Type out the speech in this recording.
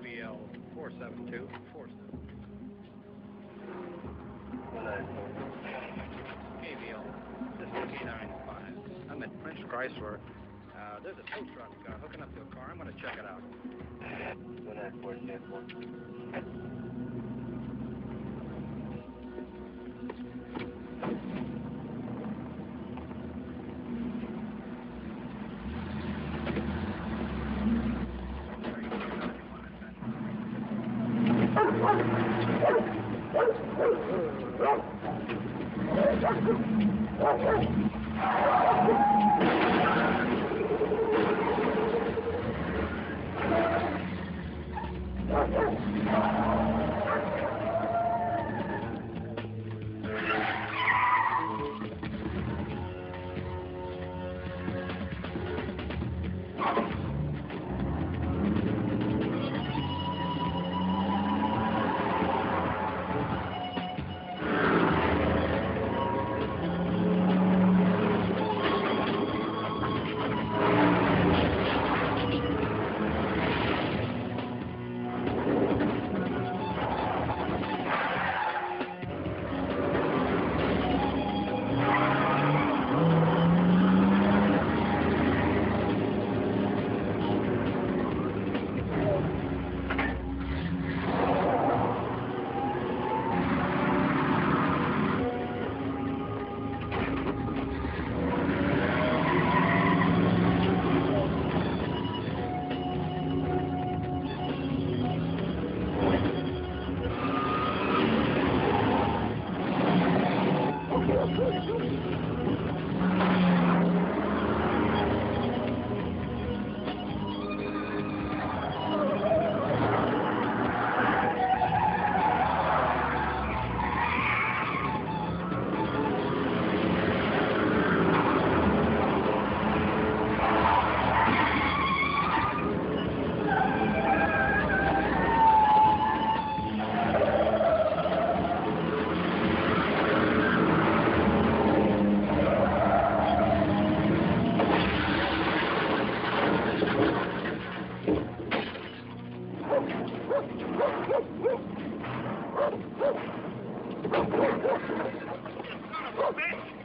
KBL 472 KBL, this is K95. I'm at Prince Chrysler. Uh, there's a tow truck uh, hooking up to a car. I'm going to check it out. Thank you. Son of a bitch!